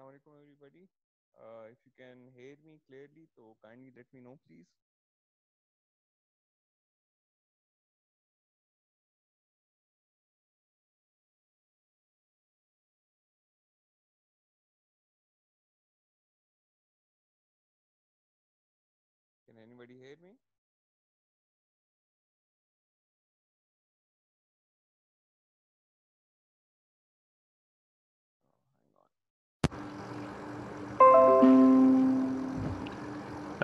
Assalamualaikum everybody. Uh, if you can hear me clearly, so kindly let me know, please. Can anybody hear me?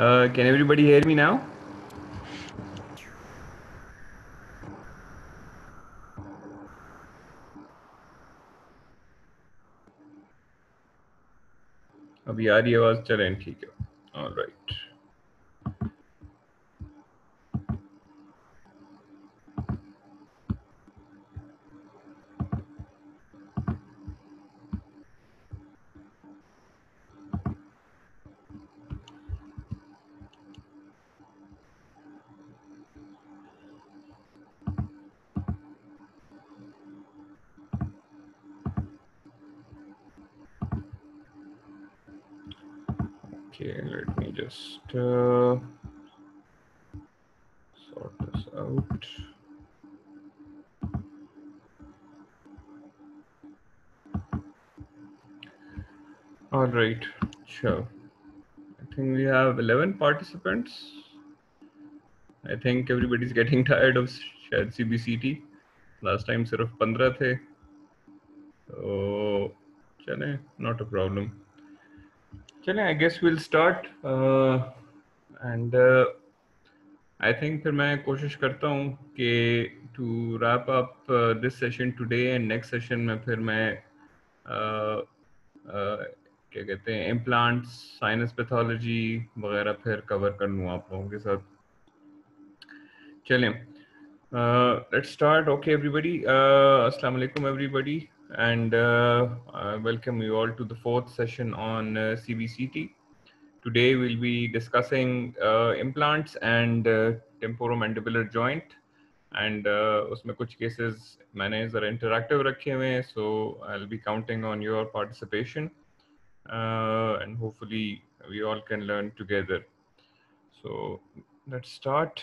Uh, can everybody hear me now? अभी आ रही आवाज चलें ठीक है all uh, sort this out. All right, sure. I think we have 11 participants. I think everybody's getting tired of shared CBCT. Last time, sirf 15 the. So, chale, not a problem. Chale, I guess we'll start. Uh, and I think फिर मैं कोशिश करता हूँ कि to wrap up this session today and next session में फिर मैं uh, uh, क्या कहते हैं इम्प्लांट्स साइनस पैथोलॉजी वगैरह फिर कवर कर लूँ आप लोगों के साथ। चलें। लेट्स स्टार्ट ओके एवरीबडी अस्सलाम वालेकुम everybody and uh, I welcome you all to the fourth session on uh, CBCT. Today we'll be discussing uh, implants and uh, temporomandibular joint and uh, उसमें कुछ cases मैंने ज़रा interactive रखे हुए हैं so I'll be counting on your participation uh, and hopefully we all can learn together. So let's start.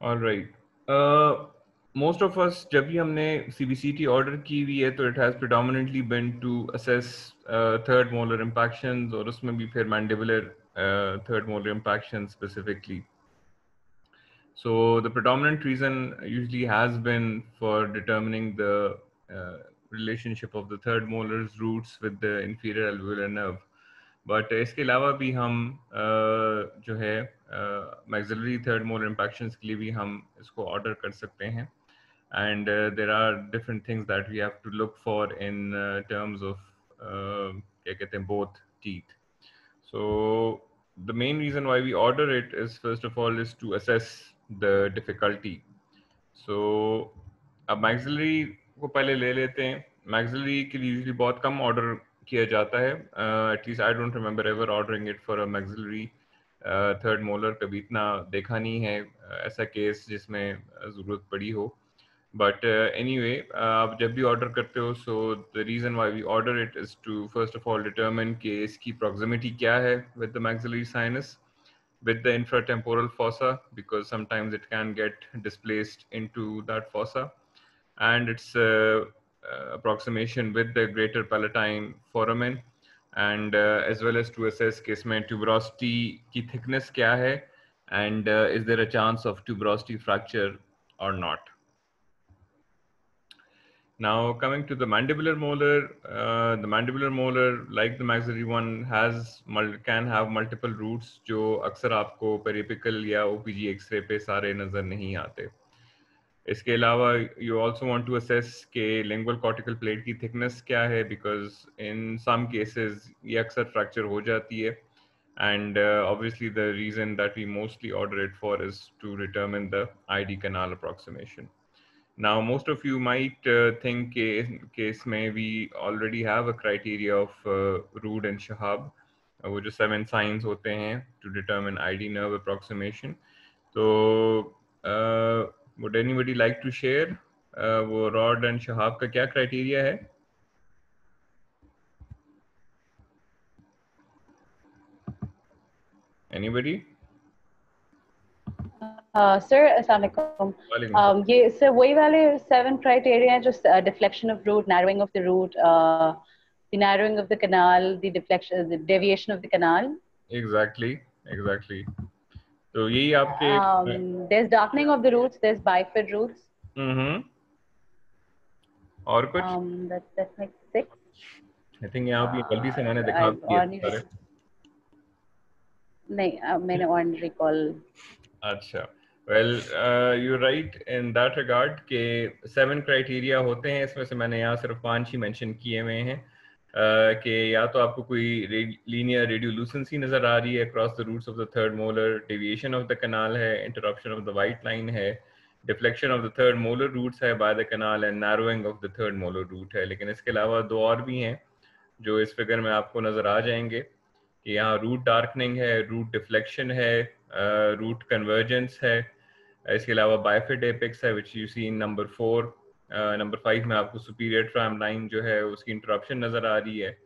All right. Uh, most of us जब भी हमने CBCT order की हुई है तो been to assess uh, third molar impactions और उसमें भी फिर uh, third molar impaction specifically. So the predominant reason usually has been for determining the uh, relationship of the third molar's roots with the inferior alveolar nerve. But इसके अलावा भी हम uh, जो है मैक्सिलरी थर्ड मोलर इम्पैक्शंस के लिए भी हम इसको ऑर्डर कर सकते हैं and uh, there are different things that we have to look for in uh, terms of uh, both teeth. So the main reason why we order it is first of all is to assess the difficulty. So अब maxillary को पहले ले लेते हैं maxillary के लिए usually बहुत कम order किया जाता है uh, at least I don't remember ever ordering it for a maxillary uh, third molar कभी इतना देखा नहीं है uh, ऐसा केस जिसमें ज़रूरत पड़ी हो but uh, anyway आप जब भी order करते हो so the reason why we order it is to first of all determine कि इसकी proximity क्या है with the maxillary sinus with the infratemporal fossa because sometimes it can get displaced into that fossa and its uh, uh, approximation with the greater palatine foramen and uh, as well as to assess कि इसमें tuberosity की thickness क्या है and uh, is there a chance of tuberosity fracture or not. Now coming to the mandibular molar, uh, the mandibular molar, like the maxillary one, has can have multiple roots जो अक्सर आपको periapical या OPG X-ray पे सारे नजर नहीं आते. इसके अलावा you also want to assess के lingual cortical plate की thickness क्या है because in some cases ये अक्सर fracture हो जाती है and uh, obviously the reason that we mostly order it for is to determine the ID canal approximation. Now, most of you might uh, think case, case may we already have a criteria of uh, Rood and Shahab. वो जो seven signs होते हैं to determine ID nerve approximation तो would would anybody like to share वो Rood and Shehab का क्या criteria है? Anybody? Uh, sir um, ये sir वही वाले seven criteria हैं जो uh, of route narrowing of the route uh, the narrowing of the canal the deflection the deviation of the canal exactly exactly तो यही आपके um, there's darkening of the routes there's bifid routes हम्म और कुछ um, that, that makes six I think यहाँ भी गलती से मैंने दिखा दिया सारे नहीं मैंने ऑन रिकॉल अच्छा well you right in that regard के सेवन क्राइटेरिया होते हैं इसमें से मैंने यहाँ सिर्फ़ पाँच ही मेंशन किए हुए हैं। Uh, कि या तो आपको कोई लीनियर रेडियोलूसेंसी नज़र आ रही है across the roots of the third molar deviation of the canal है interruption of the white line है deflection of the third molar roots है by the canal and narrowing of the third molar root है। लेकिन इसके अलावा दो और भी हैं जो इस फिगर में आपको नज़र आ जाएँगे कि यहाँ रूट डार्कनिंग है रूट डिफ्लेक्शन है रूट कन्वर्जेंस है। इसके अलावा बायोफिट एपिक्स है which you see in number four number five में आपको सुपीरियर ट्राम लाइन जो है उसकी इंटरप्शन नज़र आ रही है।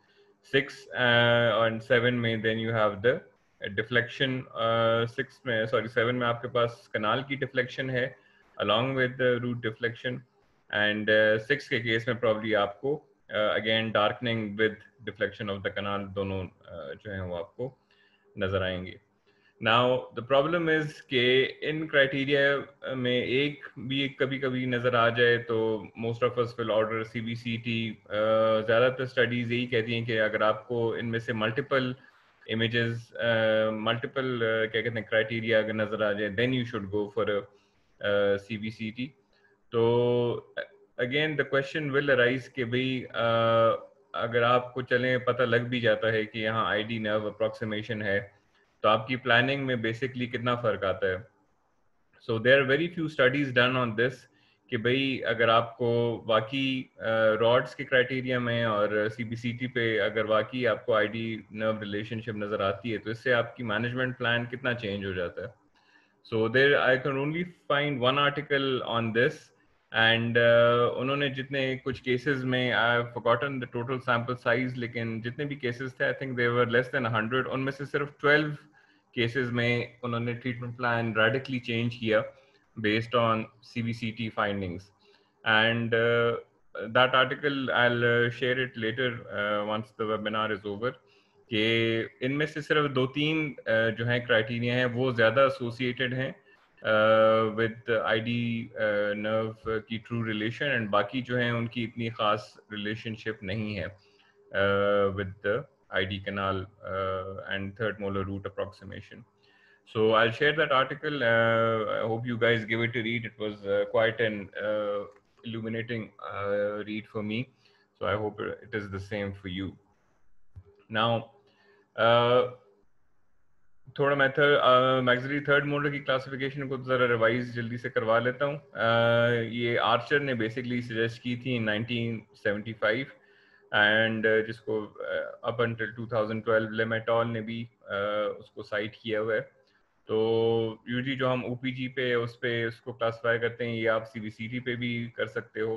सिक्स एंड सेवन में then you have the deflection six में सॉरी सेवन में आपके पास कनाल की डिफ्लेक्शन है along with root deflection and six के केस में प्रॉब्ली आपको again darkening with deflection of the canal दोनों uh, जो है वो आपको नज़र आएँगे। नाउ द प्रॉब्लम इज़ के इन क्राइटेरिया में एक भी एक कभी कभी नज़र आ जाए तो most of us will order C B C T ज़्यादातर स्टडीज़ यही कहती हैं कि अगर आपको इनमें से मल्टीपल इमेजेस मल्टीपल क्या कहते हैं क्राइटेरिया अगर नज़र आ जाए then you should go for C B C T तो again the question will arise कि भाई अगर आपको चलें, पता लग भी जाता है कि यहाँ आई डी नर्व अप्रोक्सीमेशन है तो आपकी प्लानिंग में बेसिकली कितना फ़र्क आता है? So there very few studies done on this कि भाई अगर आपको वाकई रॉड्स के क्राइटेरिया में और सी बी सी टी पे अगर वाकई आपको आई डी नर्व रिलेशनशिप नज़र आती है तो इससे आपकी मैनेजमेंट प्लान कितना चेंज हो जाता है? So there I can only find one article on this and uh, उन्होंने जितने कुछ केसेस में I forgotten the total sample size लेकिन जितने भी केसेस थे I think they were less than hundred उनमें से सिर्फ़ ट्वेल्व केसेस में उन्होंने ट्रीटमेंट प्लान रेडिकली चेंज किया based on C B C T findings and that article I'll share it later once the webinar is over कि इनमें से सिर्फ़ दो तीन uh, जो हैं क्राइटेरिया हैं वो ज़्यादा एसोसिएटेड हैं विद आईडी नर्व की ट्रू रिलेशन एंड बाकी जो हैं उनकी इतनी ख़ास रिलेशनशिप नहीं है with the ID canal uh, and third molar root approximation. So I'll share that article. Uh, I hope you guys give it a read. It was uh, quite an illuminating read for me. So I hope it is the same for you. Now, थोड़ा मैं maxillary third molar की classification को ज़रा revise जल्दी से करवा लेता हूँ। ये आर्चर ने बेसिकली सजेस्ट की थी 1975 एंड जिसको अप अंटिल 2012 लेमेटॉल ने भी उसको साइट किया हुआ है। तो यूजली जो हम ओपीजी पे, उस पर उसको क्लासीफाई करते हैं, ये आप सी पे भी कर सकते हो।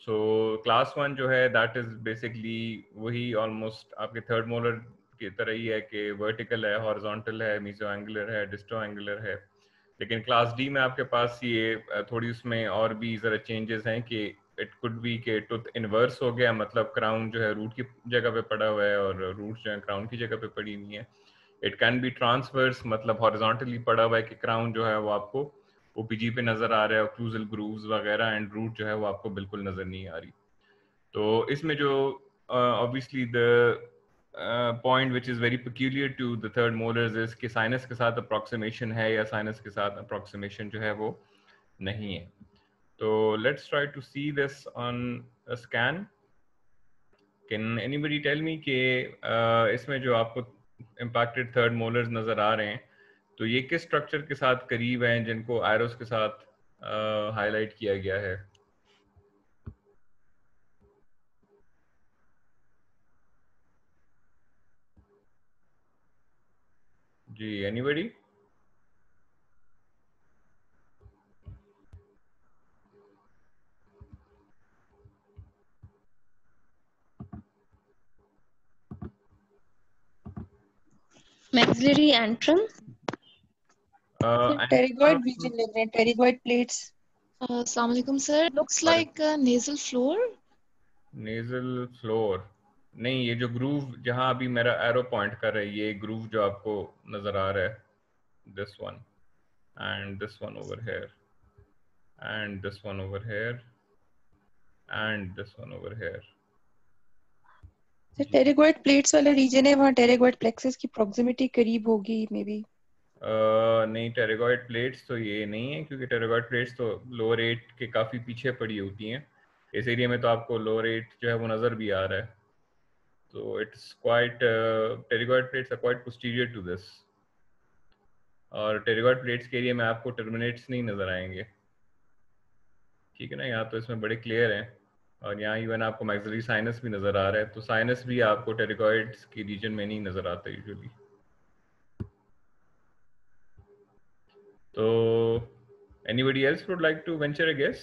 सो क्लास वन जो है दैट इज़ बेसिकली वही ऑलमोस्ट आपके थर्ड मोलर की तरह ही है कि वर्टिकल है हॉरिजॉन्टल है मीजो एंगुलर है डिस्टो एंगुलर है। लेकिन क्लास डी में आपके पास ये थोड़ी उसमें और भी ज़रा चेंजेस हैं कि इट कुड बी के टुथ इनवर्स हो गया मतलब क्राउन जो है रूट की जगह पे पड़ा हुआ है और रूट जो है क्राउन की जगह पे पड़ी हुई है। इट कैन बी ट्रांसवर्स मतलब हॉरिजॉन्टली पड़ा हुआ है कि क्राउन जो है वो आपको ओपीजी पे नज़र आ रहा है ऑक्लूजल ग्रूव्स वगैरह एंड रूट जो है वो आपको बिल्कुल नज़र नहीं आ रही। तो इसमें जो obviously the point which is very peculiar to the third molars is कि साइनस के साथ अप्रोक्सीमेशन है या साइनस के साथ अप्रोक्सीमेशन जो है वो नहीं है। तो let's try to see this on scan can anybody tell me कि इसमें जो आपको इम्पैक्टेड थर्ड मोलर्स नज़र आ रहे हैं तो ये किस स्ट्रक्चर के साथ करीब हैं जिनको आयरोस के साथ हाईलाइट uh, किया गया है? Gee, anybody? maxillary antrum? Uh, uh pterygoid region pterygoid plates. Uh, alaikum sir. Looks like uh, nasal floor. Nasal floor. नहीं ये जो ग्रूव जहाँ अभी मेरा एरो पॉइंट कर रहा है ये ग्रूव जो आपको नज़र आ रहा है this one and this one over here and this one over here and this one over here pterygoid plates वाला रीजन है वहाँ टेरिगोइड प्लेक्सस की प्रॉक्सिमिटी करीब होगी मे बी नहीं टेरेगॉइड प्लेट्स तो ये नहीं है क्योंकि टेरेगॉइड प्लेट्स तो लोअर एट के काफ़ी पीछे पड़ी होती हैं। इस एरिया में तो आपको लोअर एट जो है वो नज़र भी आ रहा है। तो it's quite pterygoid plates are quite posterior to this और टेरिगॉइड प्लेट्स के एरिया में आपको टर्मिनेट्स नहीं नज़र आएँगे। ठीक है ना? यहाँ तो इसमें बड़े क्लियर हैं। और यहाँ इवन आपको मैग्जरी साइनस भी नज़र आ रहा है। तो साइनस भी आपको टेरिगॉइड्स की रीजन में नहीं नज़र आता usually So, anybody else would like to venture a guess?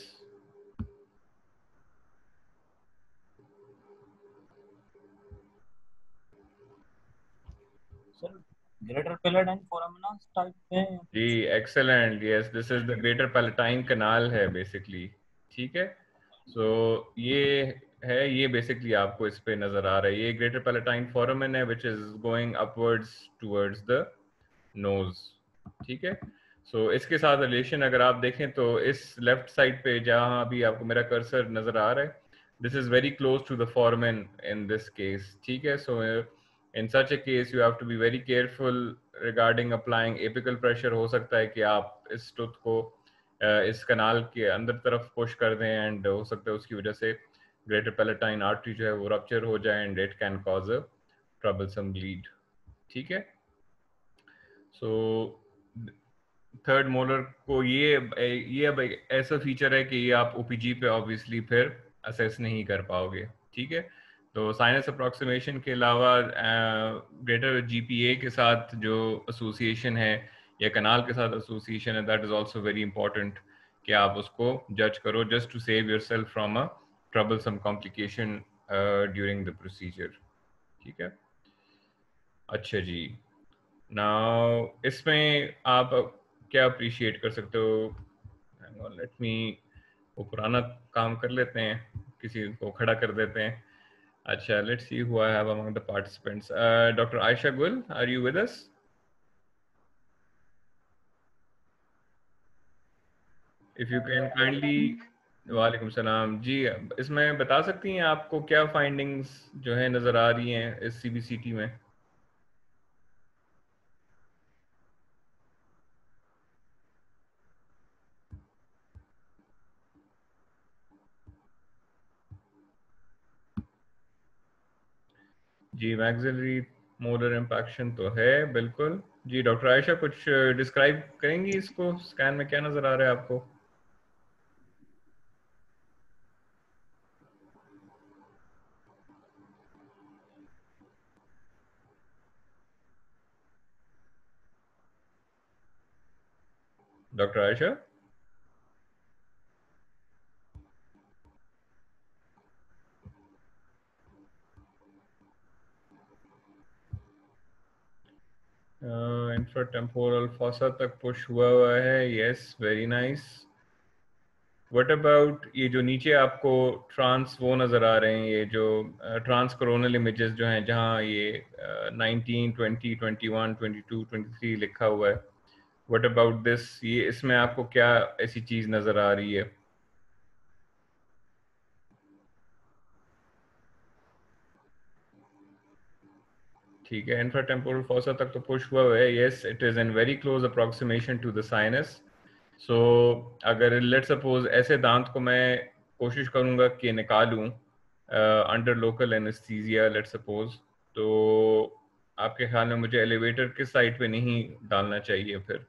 Greater palatine foraminas type में जी excellent yes this is the greater palatine canal है बेसिकली ठीक है? सो so, ये है ये बेसिकली आपको इस पे नज़र आ रहा है। ये ग्रेटर पैलेटाइन फोरामेन है which is going upwards towards the nose ठीक है? सो so, इसके साथ रिलेशन अगर आप देखें तो इस लेफ़्ट साइड पे जहाँ अभी आपको मेरा कर्सर नज़र आ रहा है this is very close to the foramen in this case ठीक है? So so, in such a case you have to be very careful regarding applying apical pressure हो सकता है कि आप इस टूथ को इस कनाल के अंदर तरफ़ पुश कर दें एंड हो सकता है उसकी वजह से ग्रेटर पेलेटाइन आर्टरी जो है वो रप्चर हो जाए and it can cause a troublesome bleed ठीक है सो थर्ड मोलर को ये ये अब ऐसा फीचर है कि ये आप ओपीजी पे ऑब्वियसली फिर असेस नहीं कर पाओगे ठीक है तो साइनस अप्रोक्सीमेशन के अलावा ग्रेटर जीपीए के साथ जो एसोसिएशन है या कनाल के साथ एसोसिएशन है that is also very important कि आप उसको जज करो just to save yourself from a troublesome complication during the procedure ठीक है? अच्छा जी। नाउ इसमें आप क्या अप्रिशिएट कर सकते हो? लेट मी वो पुराना काम कर लेते हैं, किसी को खड़ा कर देते हैं। अच्छा let's see I have among among the participants doctor Ayesha Gul are you with us if you can kindly वालेकुम सलाम जी इसमें बता सकती हैं आपको क्या फाइंडिंग्स जो है नज़र आ रही हैं इस सीबीसीटी में? जी मैग्जिलरी मोलर इम्पैक्शन तो है, बिल्कुल। जी डॉक्टर आयशा, कुछ डिस्क्राइब करेंगी इसको? स्कैन में क्या नज़र आ रहा है आपको? डॉक्टर आयशा? इंफ्राटेम्पोरल फॉसा तक पुश हुआ हुआ है। Yes very nice what about ये जो नीचे आपको ट्रांस वो नज़र आ रहे हैं, ये जो ट्रांस कोरोनल इमेजेस जो हैं, जहाँ ये nineteen twenty twenty one twenty two twenty three लिखा हुआ है। वट अबाउट दिस ये इसमें आपको क्या ऐसी चीज़ नज़र आ रही है? ठीक है इंफ्राटेम्पोरल फोसा तक तो पुश हुआ है। Yes it is in very close approximation to the sinus so अगर लेट सपोज़ ऐसे दांत को मैं कोशिश करूँगा कि निकालूं under local anaesthesia let suppose तो आपके ख्याल में मुझे एलिवेटर किस साइड पे नहीं डालना चाहिए फिर?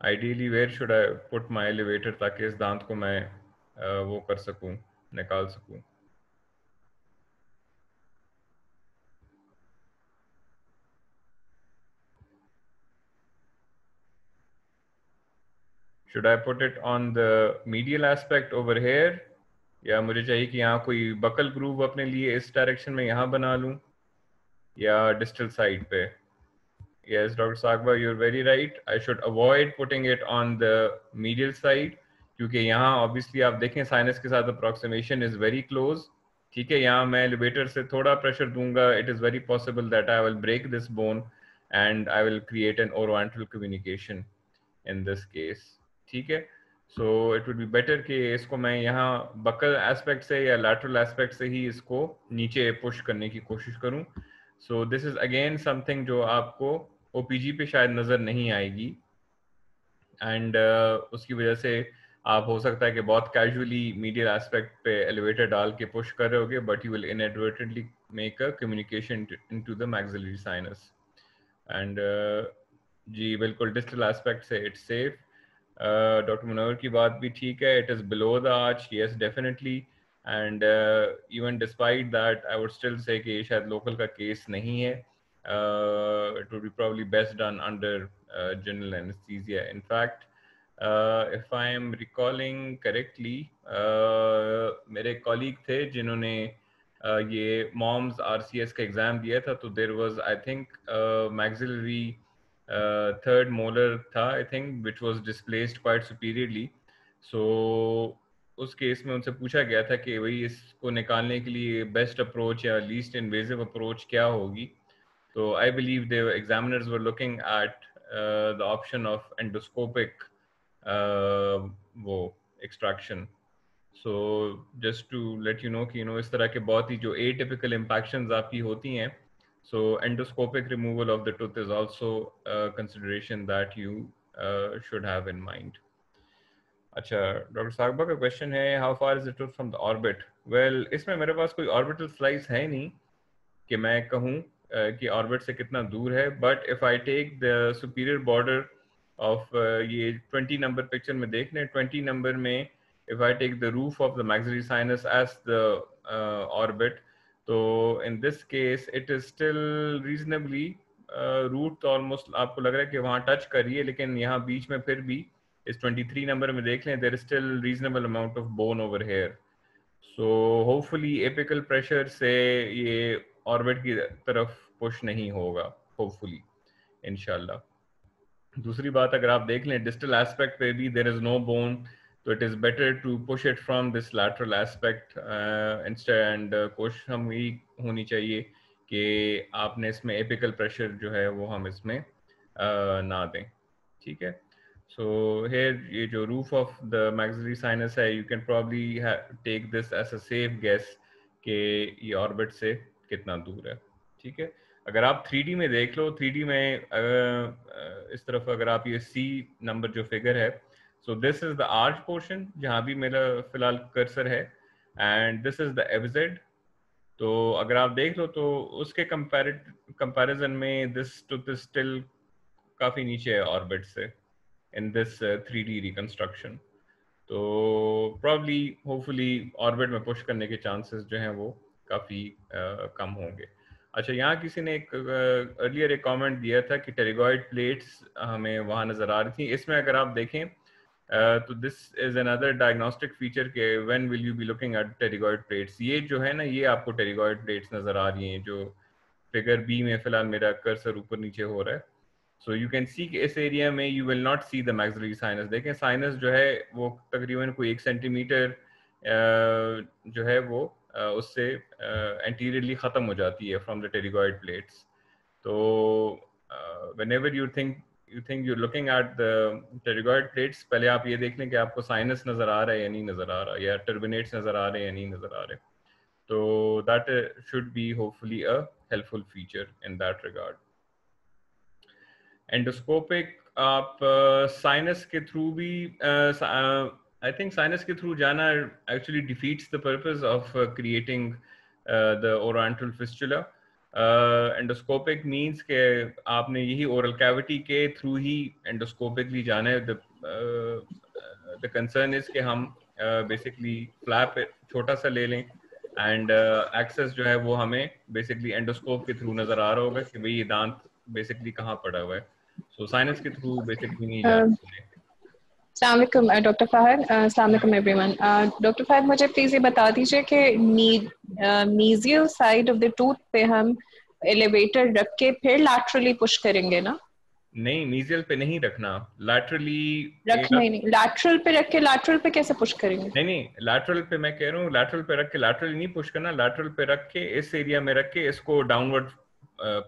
Ideally where should I put my elevator ताकि इस दांत को मैं uh, वो कर सकूँ? निकाल सकू। Should I put it on the medial aspect over here या मुझे चाहिए कि यहाँ कोई बकल ग्रूव अपने लिए इस डायरेक्शन में यहाँ बना लू? या डिस्टल साइड पे? Yes doctor Sagwa you are very right I should avoid putting it on the medial side क्योंकि यहाँ ऑब्वियसली आप देखें साइनस के साथ अप्रोक्सीमेशन इज़ वेरी क्लोज ठीक है यहाँ मैं एलिवेटर से थोड़ा प्रेशर दूँगा. It is very possible that I will break this bone and I will create an oroantral communication in this case ठीक है? So it would be better कि इसको मैं यहाँ बकल एस्पेक्ट से या लैटरल एस्पेक्ट से ही इसको नीचे पुश करने की कोशिश करूँ. So this is again something जो आपको ओपीजी पे शायद नज़र नहीं आएगी. एंड uh, उसकी वजह से आप हो सकता है कि बहुत कैजुअली मीडियल एस्पेक्ट पे एलिवेटर डाल के पुश कर रहे होगे but you will inadvertently make a communication into the maxillary sinus and जी बिल्कुल डिस्टल एस्पेक्ट से इट्स सेफ़ डॉक्टर मनोहर की बात भी ठीक है it is below the arch yes definitely and even despite that I would still say कि शायद local का केस नहीं है. Uh, it would be probably best done under uh, general uh, I am recalling correctly, uh, मेरे colleague थे जिन्होंने uh, ये MOMS RCS का एग्ज़ाम दिया था तो I think uh, maxillary uh, third molar था I think which was displaced quite superiorly. So उस केस में उनसे पूछा गया था कि वही इसको निकालने के लिए बेस्ट अप्रोच या लीस्ट इन्वेजिव अप्रोच क्या होगी believe the examiners were looking at uh, the option of endoscopic uh, वो extraction so just to let you know कि यू नो इस तरह के बहुत ही जो ए टिपिकल इम्पैक्शन आपकी होती हैं so endoscopic removal of the tooth is also consideration that you should have in mind अच्छा डॉक्टर साहबा का क्वेश्चन है how far is it from the orbit well इसमें मेरे पास कोई ऑर्बिटल स्लाइस है नहीं कि मैं कहूँ uh, कि ऑर्बिट से कितना दूर है but if I take the superior border of ये 20 नंबर पिक्चर में देख लें। 20 नंबर में if I take the roof of the maxillary sinus as the orbit तो in this case it is still reasonably root तो almost आपको लग रहा है कि वहाँ टच कर रही है, लेकिन यहाँ बीच में फिर भी इस 23 नंबर में देख लें there is still reasonable amount of bone over here so hopefully apical pressure से ये ऑर्बिट की तरफ़ पुश नहीं होगा होपफुली इनशाला दूसरी बात अगर आप देख लें डिस्टल एस्पेक्ट पे भी देर इज़ नो बोन तो it is better to push it from this lateral aspect and कोशिश हम ही होनी चाहिए कि आपने इसमें एपिकल प्रेशर जो है वो हम इसमें uh, ना दें। ठीक है? सो so, हेयर ये जो roof of the maxillary sinus है you can probably take this as a safe guess कि ये ऑर्बिट से कितना दूर है। ठीक है? अगर आप थ्री में देख लो थ्री में अगर, इस तरफ़ अगर आप ये सी नंबर जो फिगर है so this is the arch portion जहाँ भी मेरा फ़िलहाल कर्सर है एंड दिस इज़ द एवजेड तो अगर आप देख लो तो उसके कंपैरिजन में दिस टू दिस स्टिल काफ़ी नीचे है ऑर्बिट से in this three D reconstruction तो प्रॉब्ली होपफुली ऑर्बिट में पुश करने के चांसेस जो हैं वो काफ़ी uh, कम होंगे। अच्छा यहाँ किसी ने एक अर्लियर एक कमेंट दिया था कि टेरिगॉइड प्लेट्स हमें वहाँ नज़र आ रही थी। इसमें अगर आप देखें तो this is another diagnostic feature के when will you be looking at pterygoid plates ये जो है ना, ये आपको टेरिगॉइड प्लेट्स नज़र आ रही हैं, जो फिगर बी में फ़िलहाल मेरा कर्सर ऊपर नीचे हो रहा है। सो यू कैन सी इस एरिया में you will not see the maxillary sinus देखें साइनस जो है, वो तकरीबन कोई एक सेंटीमीटर जो है वो उससे एंटीरियरली ख़त्म हो जाती है फ्रॉम द टेरिगॉइड प्लेट्स तो whenever you think you think you looking at the pterygoid plates पहले आप ये देख लें कि आपको साइनस नज़र आ रहा है या नहीं नज़र आ रहा, या टर्बिनेट्स नज़र आ रहे हैं या नहीं नज़र आ रहे तो that should be hopefully a helpful feature in that regard endoscopic आप साइनस के थ्रू भी I think sinus के through जाना actually defeats the purpose of uh, creating uh, the fistula. Uh, endoscopic means के आपने यही oral cavity के through ही endoscopically जाना है. The uh, the concern is कि हम uh, basically flap छोटा सा ले लें and uh, access जो है वो हमें basically endoscope के through नज़र आ रहा होगा कि भाई ये दांत basically कहाँ पड़ा हुआ है. So sinus के through basically नहीं जा सकते. Uh. Fahad. Uh, Assalamualaikum, everyone. Uh, Dr. Fahad, मुझे प्लीज़ ये बता दीजिए कि medial side of the tooth पे हम एलिवेटर रख के फिर लैटरली पुश करेंगे ना नहीं मीजियल पे नहीं रखना लैटरली रखना ही नहीं लैटरल पे रख के लैटरल पे कैसे पुश करेंगे नहीं नहीं लैटरल पे मैं कह रहा हूँ लैटरल पे रख के लैटरल नहीं पुश करना लैटरल पे रख के इस एरिया में रख के इसको डाउनवर्ड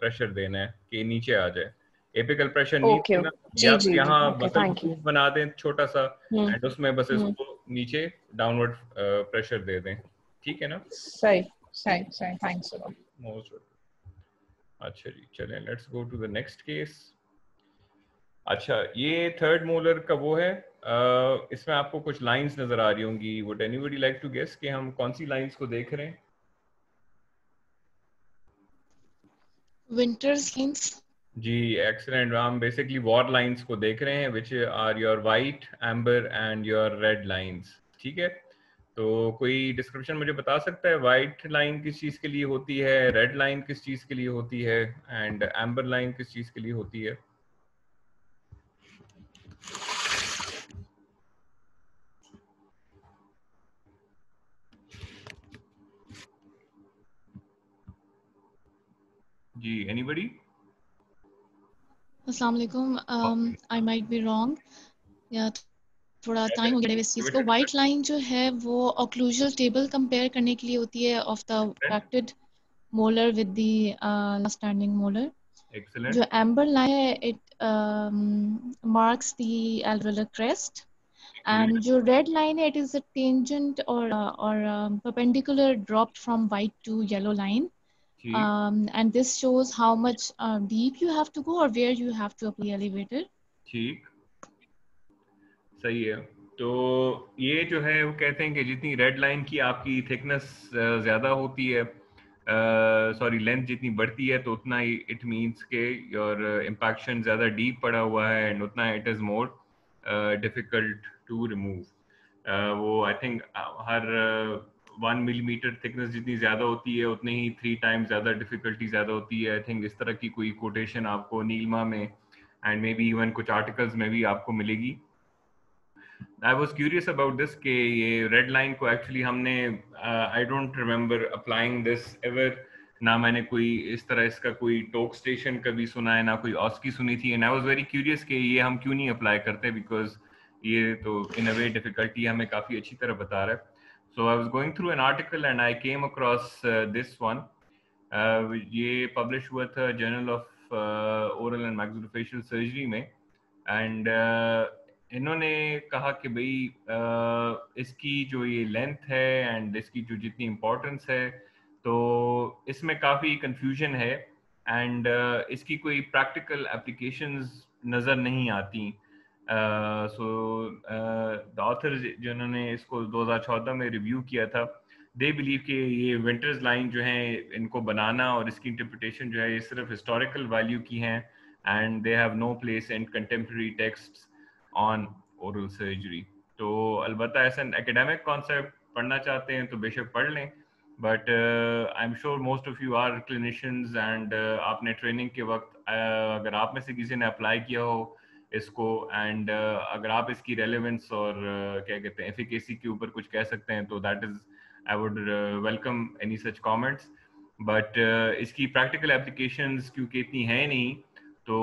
प्रेशर देना है कि नीचे आ जाए एपिकल प्रेशर नहीं Okay, या जी, यहाँ okay, बना दें छोटा सा हम्म, एंड उसमें बस हम्म। इसको नीचे डाउनवर्ड प्रेशर दे दें। ठीक है ना? सही सही सही थैंक्स मोस्ट अच्छा जी चलें let's go to the next case अच्छा ये थर्ड मोलर का वो है। अह, इसमें आपको कुछ लाइंस नज़र आ रही होंगी। Would anybody like to guess कि हम कौन सी लाइंस को देख रहे हैं? Winter's lines. जी एक्सीलेंट हम बेसिकली वॉर लाइंस को देख रहे हैं which are your white amber and your red lines ठीक है? तो कोई डिस्क्रिप्शन मुझे बता सकता है? वाइट लाइन किस चीज़ के लिए होती है? रेड लाइन किस चीज़ के लिए होती है? एंड एम्बर लाइन किस चीज़ के लिए होती है? जी anybody Alaikum. Um, I might be wrong. या थोड़ा टाइम हो गया इस चीज़ को। वाइट लाइन जो है वो ऑक्लूजल टेबल कंपेयर करने के लिए होती है of the fractured molar with the standing molar excellent जो एम्बर लाइन है it marks the alveolar crest and जो रेड लाइन है it is a tangent or uh, or um, perpendicular dropped from white to um, and this shows how much uh, deep you have to go or where you have to apply elevator ठीक। सही है। तो ये जो है वो कहते हैं कि जितनी रेड लाइन की आपकी थिकनेस ज़्यादा होती है सॉरी uh, लेंथ जितनी बढ़ती है तो उतना ही इट मींस के योर इम्पैक्शन ज़्यादा डीप पड़ा हुआ है एंड उतना it is more difficult to remove वो आई थिंक हर वन मिलीमीटर थिकनेस जितनी ज़्यादा होती है, उतनी ही थ्री टाइम्स ज़्यादा डिफिकल्टी ज़्यादा होती है। आई थिंक इस तरह की कोई कोटेशन आपको नीलमा में एंड मे बी इवन कुछ आर्टिकल्स में भी आपको मिलेगी। I was curious about this कि ये रेड लाइन को एक्चुअली हमने I don't remember applying this ever ना मैंने कोई इस तरह इसका कोई टोक स्टेशन कभी सुना है, ना कोई ऑस्की सुनी थी। And I was very curious कि ये हम क्यों नहीं अप्लाई करते? बिकॉज़ ये तो इन अ वे डिफिकल्टी हमें काफ़ी अच्छी तरह बता रहा है। So I was going through an article and I came across this one ये पब्लिश हुआ था journal of oral and maxillofacial surgery में. एंड इन्होंने कहा कि भाई इसकी जो ये लेंथ है एंड इसकी जो जितनी इम्पोर्टेंस है तो इसमें काफ़ी कंफ्यूजन है. एंड इसकी कोई प्रैक्टिकल एप्लीकेशंस नज़र नहीं आती. सो द ऑथर जिन्होंने इसको 2014 में रिव्यू किया था दे बिलीव कि ये विंटर्स लाइन जो है इनको बनाना और इसकी इंटरप्रिटेशन जो है ये सिर्फ़ हिस्टोरिकल वैल्यू की हैं and they have no place in contemporary text on oral surgery तो अलबत् ऐसा एकेडमिक कॉन्सेप्ट पढ़ना चाहते हैं तो बेशक पढ़ लें but I am sure most of you are clinicians and आपने ट्रेनिंग के वक्त uh, अगर आप में से किसी ने अप्लाई किया हो इसको एंड uh, अगर आप इसकी रेलेवेंस और uh, क्या कहते हैं एफिकेसी के ऊपर कुछ कह सकते हैं तो that is I would welcome any such comments but इसकी प्रैक्टिकल एप्लीकेशंस क्योंकि इतनी है नहीं तो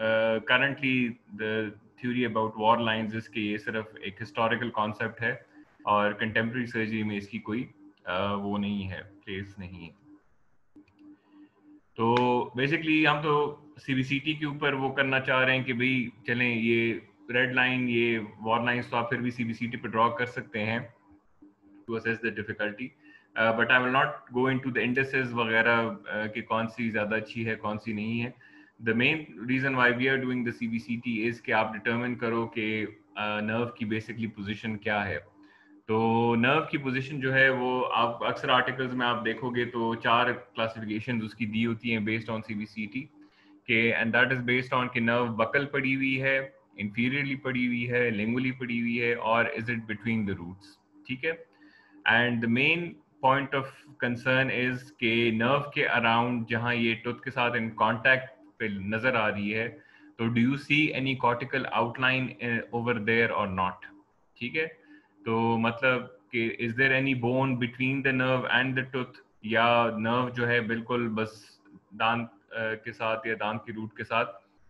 currently the theory about war lines इसके ये सिर्फ़ एक हिस्टोरिकल कॉन्सेप्ट है और कंटेम्प्रेरी सर्जरी में इसकी कोई uh, वो नहीं है प्लेस नहीं है। तो बेसिकली हम तो सीबीसीटी के ऊपर वो करना चाह रहे हैं कि भाई चलें ये रेड लाइन ये वॉर लाइंस तो आप फिर भी सीबीसीटी पे ड्रॉ कर सकते हैं to assess the difficulty but I will not go into the indices वगैरह uh, कि कौन सी ज़्यादा अच्छी है कौन सी नहीं है. The main reason why we are doing the C B C T is कि आप डिटर्मिन करो कि नर्व की बेसिकली पोजिशन क्या है. तो नर्व की पोजीशन जो है वो आप अक्सर आर्टिकल्स में आप देखोगे तो चार क्लासिफिकेशन उसकी दी होती हैं बेस्ड ऑन सीबीसीटी के and that is based on कि नर्व बकल पड़ी हुई है इंफीरियरली पड़ी हुई है लिंगुली पड़ी हुई है और is it between the roots ठीक है? And the main point of concern is के नर्व के अराउंड जहाँ ये टुथ के साथ इन कॉन्टैक्ट पे नज़र आ रही है तो do you see any cortical outline over there और नॉट ठीक है? तो मतलब कि is there any bone between the nerve and the tooth या नर्व जो है बिल्कुल बस दांत के साथ या दांत की रूट के साथ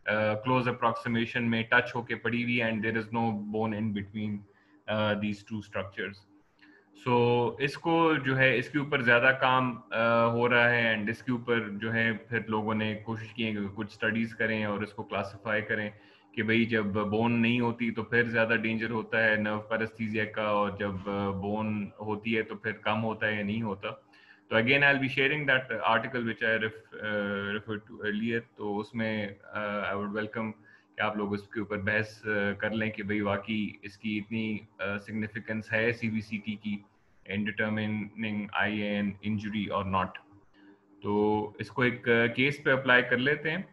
क्लोज अप्रोक्सीमेशन में टच होके पड़ी हुई and there is no bone in between these two structures so इसको जो है इसके ऊपर ज़्यादा काम uh, हो रहा है एंड इसके ऊपर जो है फिर लोगों ने कोशिश की है कि कुछ स्टडीज़ करें और इसको क्लासीफाई करें कि भाई जब बोन नहीं होती तो फिर ज़्यादा डेंजर होता है नर्व पैरास्थीसिया का और जब बोन होती है तो फिर कम होता है या नहीं होता। तो again I be sharing that article which I refer to earlier तो उसमें आई वुड वेलकम कि आप लोग उसके ऊपर बहस कर लें कि भाई वाकई इसकी इतनी सिग्निफिकेंस है सी बी सी टी की in determining I N injury और नॉट तो इसको एक केस पे अप्लाई कर लेते हैं।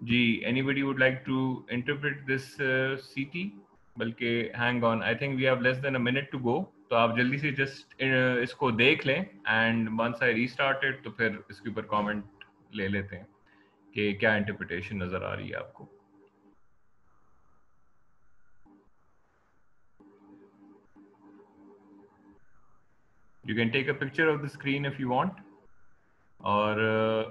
जी anybody would like to interpret this C T बल्कि hang on I think we have less than a minute to go तो आप जल्दी से जस्ट uh, इसको देख लें एंड वंस आई रीस्टार्टेड तो फिर इसके ऊपर कमेंट ले लेते हैं कि क्या इंटरप्रिटेशन नज़र आ रही है आपको। You can take a picture of the screen if you want or uh,